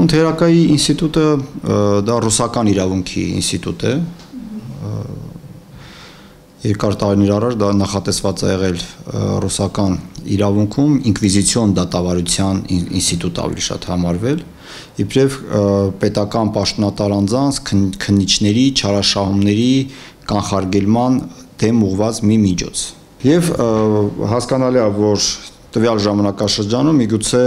Ընթերակայի ինստիտուտը դա ռուսական իրավունքի ինստիտուտ է, երկար տարիներ առաջ դա նախատեսված է եղել ռուսական իրավունքում ինկվիզիցիոն դատավարության ինստիտուտ ավելի շատ համարվել իբրև պետական պաշտոնատար անձանց քննիչների չարաշահումների կանխարգելման դեմ ուղված մի միջոց եւ հասկանալի է որ տվյալ ժամանակաշրջանում միգուցե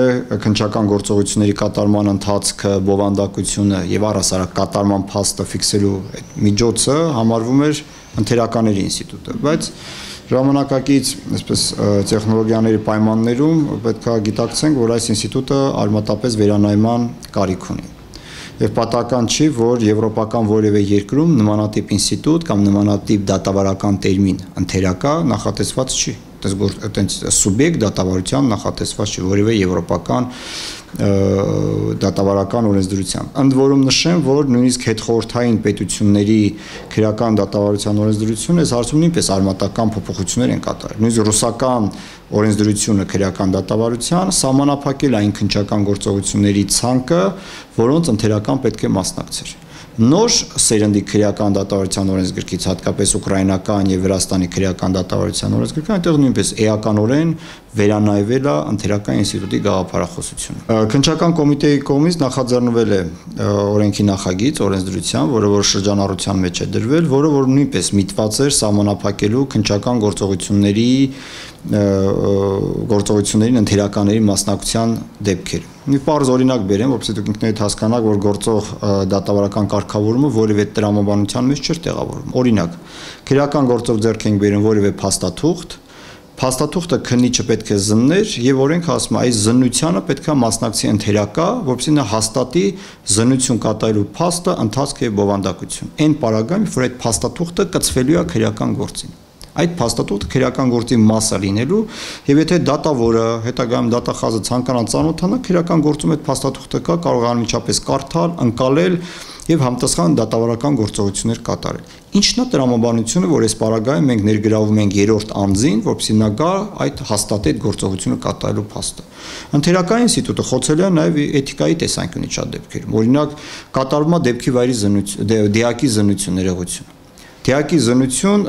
քնչական գործողությունների կատարման ընթացքը, բովանդակությունը եւ առասարակ կատարման փաստը ֆիքսելու միջոցը համարվում էր ընթերականների ինստիտուտը, բայց ժամանակակից, այսպես տեխնոլոգիաների պայմաններում պետք է գիտակցենք, որ այս ինստիտուտը արմատապես վերանայման կարիք ունի։ Եվ պատահական չի, որ եվրոպական որևէ երկրում նմանատիպ ինստիտուտ կամ նմանատիպ դատավարական տերմին ընթերակա նախատեսված չի այդպես այտենց սուբյեկտ դատավարության նախատեսված չի որևէ եվրոպական դատավարական օրենսդրությամբ։ Ընդ որում նշեմ, որ նույնիսկ հետխորհրդային պետությունների քրեական դատավարության օրենսդրությունը այս հարցում նույնպես արմատական փոփոխություններ են կատարել։ Նույնիսկ ռուսական օրենսդրությունը քրեական դատավարության սահմանափակել այն քնչական գործողությունների ցանկը, որոնց ընթերական պետք է մասնակցեր նոր սերնդի քրեական դատավարության օրենսգրքից հատկապես ուկրաինական եւ Վրաստանի քրեական դատավարության օրենսգրքը այնտեղ նույնպես էականորեն վերանայվել է ընթերական ինստիտուտի գաղափարախոսությունը։ Քնչական կոմիտեի կողմից նախաձեռնվել է օրենքի նախագիծ օրենսդրության, որը որ շրջանառության մեջ է դրվել, որը որ նույնպես միտված էր սահմանափակելու քնչական գործողությունների գործողություններին ընթերականների մասնակցության դեպքեր։ Մի բարձ օրինակ բերեմ, որովհետեւ դուք ինքներդ հասկանաք, որ գործող դատավարական կարգավորումը որևէ տրամաբանության մեջ չէր տեղավորվում։ Օրինակ, քրեական գործով ձեռք ենք բերում որևէ փաստաթուղթ, փաստաթուղթը քննիչը պետք է զններ եւ օրենքը ասում է այս զննությանը պետք է մասնակցի ընթերակա, որովհետեւ նա հաստատի զննություն կատարելու փաստը, ընթացքը եւ բովանդակություն։ Այն պարագայում, որ այդ փաստաթուղթը կցվելու է քրեական գործին այդ փաստաթուղթը քրեական գործի մասը լինելու եւ եթե դատավորը հետագայում դատախազը ցանկանա ծանոթանա քրեական գործում այդ փաստաթուղթը կա կարող անմիջապես կարդալ, ընկալել եւ համտեսխան դատավարական գործողություններ կատարել։ Ինչն է տրամաբանությունը, որ այս պարագայում մենք ներգրավում ենք երրորդ անձին, որպեսզի նա գա այդ հաստատի այդ գործողությունը կատարելու փաստը։ Ընթերական ինստիտուտը խոցել է նաեւ էթիկայի տեսանկյունից շատ դեպքերում։ Օրինակ, կատարվում է դեպքի վայրի զնություն, դիակի զնություն ներողություն Թեակի զնություն,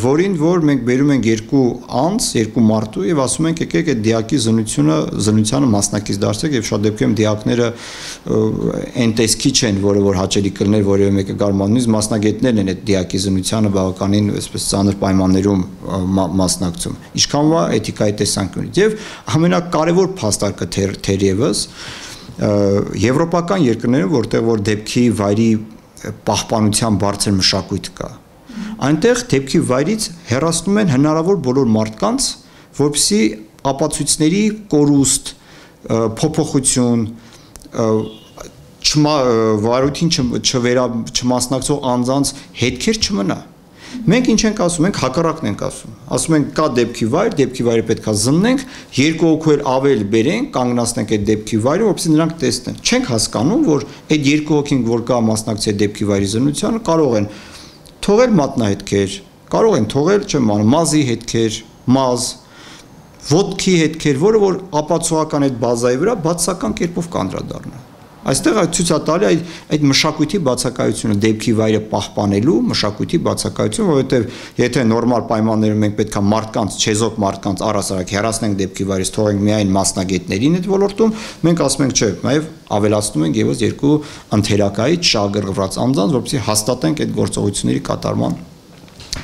որին որ մենք բերում ենք երկու անձ, երկու մարդու եւ ասում ենք եկեք այդ դիակի զնությունը զնությանը մասնակից դարձեք եւ շատ դեպքերում դիակները այն տեսքի չեն, որը որ հաճելի կլներ որևէ մեկը գարմանից մասնագետներն են այդ դիակի զնությանը բավականին այսպես ծանր պայմաններում մասնակցում։ Ինչքան վա էթիկայի տեսանկյունից եւ ամենակարևոր փաստարկը թերևս եվրոպական երկրներում, որտեղ որ դեպքի վայրի պահպանության բարձր մշակույթ կա, այնտեղ դեպքի վայրից հեռացնում են հնարավոր բոլոր մարդկանց, որպեսզի ապացույցների կորուստ, փոփոխություն, չմա վարույթին չվերա չմասնակցող անձանց հետքեր չմնա։ Մենք ինչ ենք ասում, մենք հակառակն ենք ասում։ Ասում ենք կա դեպքի վայր, դեպքի վայրը պետքա զննենք, երկու հոգու էլ ավել բերենք, կանգնացնենք այդ դեպքի վայրը, որպեսզի նրանք տեսնեն։ Չենք հասկանում, որ այդ երկու հոգին, որ կա մասնակցի դեպքի վայրի զննությանը, կարող են թողել մատնահետքեր, կարող են թողել, չեմ անում, մազի հետքեր, մազ, ոդքի հետքեր, որը որ ապացուցողական այդ բազայի վրա բացական կերպով կանդրադառնա։ Այստեղ ցույց է տալի այդ այդ մշակույթի բացակայությունը, դեպքի վայրը պահպանելու մշակույթի բացակայությունը, որովհետև եթե նորմալ պայմաններում մենք պետքա մարդկանց, չեզոք մարդկանց առասարակ հեռացնենք դեպքի վայրից, թողենք միայն մասնագետներին այդ ոլորտում, մենք ասում ենք չէ, նաև ավելացնում ենք եւս երկու ընթերակայից շահագրգռված անձանց, որովհետեւ հաստատենք այդ գործողությունների կատարման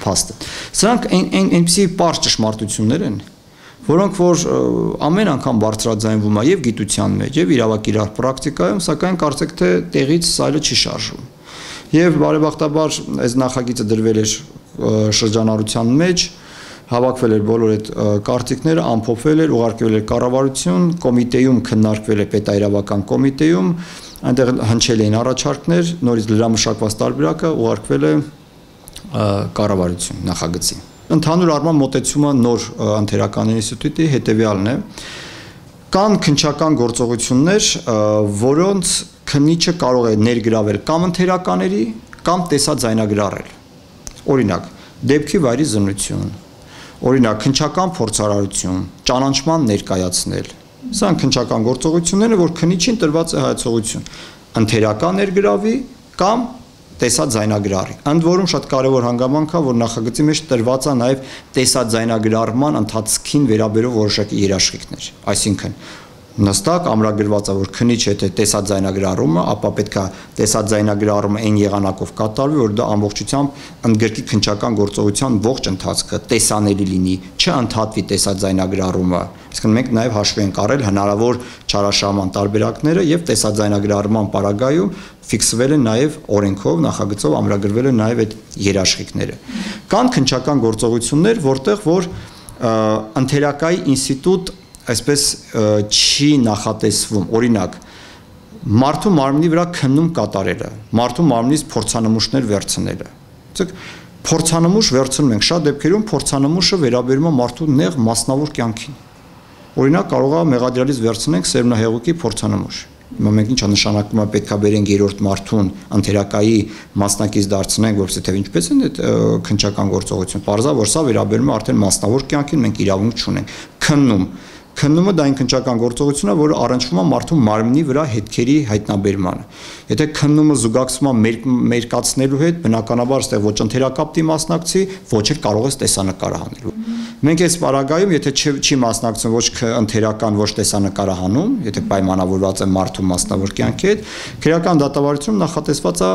փաստը։ Սրանք այն այն այնպեսի པարզ ճշմարտություններ են, որոնք որ ամեն անգամ բարձրաձայնվում է եւ գիտության մեջ եւ իրավակիրար պրակտիկայում, սակայն կարծեք թե տեղից սայլը չի շարժվում։ Եվ բարեբախտաբար այս նախագիծը դրվել էր շրջանառության մեջ, հավաքվել էր բոլոր այդ կարծիքները, ամփոփվել էր, ուղարկվել էր կառավարություն, կոմիտեում քննարկվել է պետայրավական կոմիտեում, այնտեղ հնչել էին առաջարկներ, նորից լրամշակված տարբերակը ուղարկվել է կառավարություն նախագծին ընդհանուր առմամբ մոտեցումը նոր ընթերական ինստիտուտի հետևյալն է. Կան քնչական գործողություններ, որոնց քննիչը կարող է ներգրավել կամ ընթերականների, կամ տեսաձայնագրառել։ Օրինակ, դեպքի վայրի զննություն, օրինակ քնչական փորձարարություն, ճանաչման ներկայացնել, Սրանք քնչական գործողությունները, որ քնիչին տրված է հայցողություն, ընթերական ներգրավի կամ տեսած զայնագրառի։ Ընդ որում շատ կարևոր հանգամանք է, որ նախագծի մեջ տրված է նաև տեսած զայնագրառման ընթացքին վերաբերող որոշակի երաշխիքներ։ Այսինքն նստակ ամրագրված է որ քնիչ եթե տեսած ձայնագրառումը, ապա պետքա տեսած ձայնագրառումը այն եղանակով կատարվի, որ դա ամբողջությամբ ընդգրկի քնչական գործողության ողջ ընթացքը տեսանելի լինի, չընդհատվի տեսած ձայնագրառումը։ Իսկ մենք նաև հաշվի ենք առել հնարավոր չարաշահման տարբերակները եւ տեսած ձայնագրառման պարագայում ֆիքսվել են նաև օրենքով, նախագծով ամրագրվել են նաև այդ երաշխիքները։ Կան քնչական գործողություններ, որտեղ որ ընթերակայի ինստիտուտ այսպես չի նախատեսվում օրինակ մարդու մարմնի վրա քննում կատարելը մարդու մարմնից փորձանմուշներ վերցնելը ցեք փորձանմուշ վերցնում ենք շատ դեպքերում փորձանմուշը վերաբերում է մարդու նեղ մասնավոր կյանքին օրինակ կարող է մեղադրյալից վերցնենք սերմնահեղուկի փորձանմուշ Հիմա մենք ինչա նշանակում է պետքա բերենք երրորդ մարդուն անթերակայի մասնակից դարձնենք, որովհետեւ թե ինչպես են այդ քնչական գործողություն։ Պարզա որ սա վերաբերում է արդեն մասնավոր կյանքին, մենք իրավունք չունենք։ Քննում Քննումը դա այն քնչական գործողությունն է, որը առնչվում է մարդու մարմնի վրա հետքերի հայտնաբերմանը։ Եթե քննումը զուգակցվում է մեր մերկացնելու հետ, բնականաբար այստեղ ոչ ընթերակապտի մասնակցի, ոչ էլ կարող է տեսանկարը հանելու։ Մենք այս պարագայում, եթե չի, չի մասնակցում ոչ ընթերական, ոչ տեսանկարը հանում, եթե պայմանավորված է մարդու մասնավոր կյանքի հետ, քրեական դատավարությունում նախատեսված է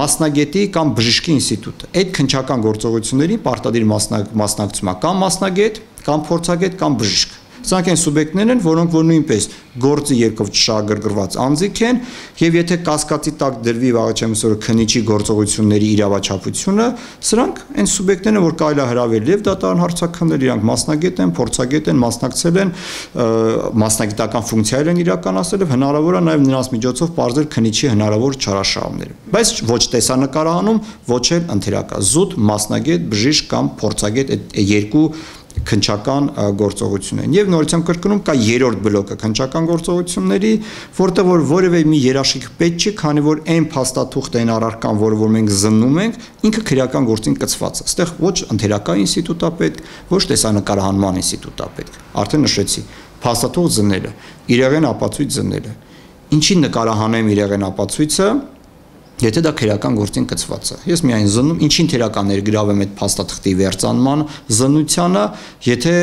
մասնագետի կամ բժշկի ինստիտուտը։ Այդ քնչական գործողությունների պարտադիր մասնակցում է կամ մասնագետ, կամ փորձագետ, կամ բժիշկ Սրանք այն սուբյեկտներն են, որոնք որ նույնպես գործի երկով շահագրգռված անձիկ են, եւ եթե կասկածի տակ դրվի վաղաչեմսորը քնիչի գործողությունների իրավաչափությունը, սրանք այն սուբյեկտներն են, որ կարելի է հրավիրել եւ դատարան հարցակցնել, իրանք մասնագետ են, փորձագետ են, մասնակցել են, մասնագիտական ֆունկցիաներ են իրականացրել եւ հնարավոր է նաեւ նրանց միջոցով բարձր քնիչի հնարավոր չարաշահումներ։ Բայց ոչ տեսանկարահանում, ոչ էլ ընթերական զուտ մասնագետ, բժիշկ կամ փորձագետ այդ երկու քնչական գործողություն են։ Եվ նորությամբ կրկնում կա երրորդ բլոկը քնչական գործողությունների, որտեղ որ որևէ մի երաշխիք պետք չի, քանի որ այն փաստաթուղթ այն առարկան, որը որ մենք զննում ենք, ինքը քրեական գործին կցված է։ Այստեղ ոչ ընթերական ինստիտուտ է պետք, ոչ տեսանկարահանման ինստիտուտ է պետք։ Արդեն նշեցի, փաստաթուղթ զննելը, իրեղեն ապացույց զննելը։ Ինչի նկարահանեմ իրեղեն ապացույցը, Եթե դա քերական գործին կցված է։ Ես միայն զննում, ինչին քերական ներգրավեմ այդ փաստաթղթի վերցանման զննությանը, եթե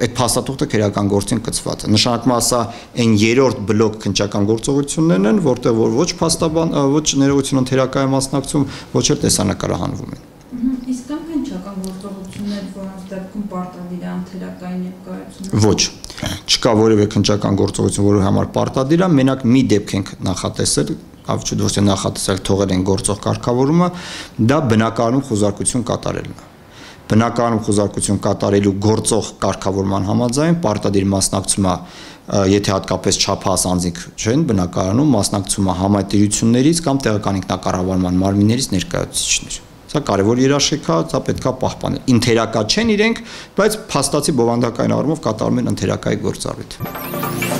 այդ փաստաթուղթը քերական գործին կցված է։ Նշանակում ասա այն երրորդ բլոկ քնչական գործողություններն են, որտեղ որ ոչ փաստաբան, ոչ ներողություն ընթերակայ մասնակցում, ոչ էլ տեսանկարահանվում են։ Իսկ կան քնչական գործողություններ, որոնց դեպքում պարտադիր է անթերակային ներկայացումը։ Ոչ չկա որևէ քնչական գործողություն, որի համար պարտադիր է, մենակ մի դեպք ենք նախատեսել, թե նախատեսել թողել են գործող կարգավորումը, դա բնակարանում խոզարկություն կատարելն է բնակարանում խոզարկություն կատարելու գործող կարգավորման համաձայն պարտադիր մասնակցումը եթե հատկապես չափահաս անձինք չեն բնակարանում մասնակցումը համատիրություններից կամ տեղական ինքնակառավարման մարմիններից ներկայացուցիչներ Սա կարևոր երաշխիք է, սա պետքա պահպանել։ Ինտերակա չեն իրենք, բայց փաստացի բովանդակային առումով կատարում են ինտերակայի գործառույթ։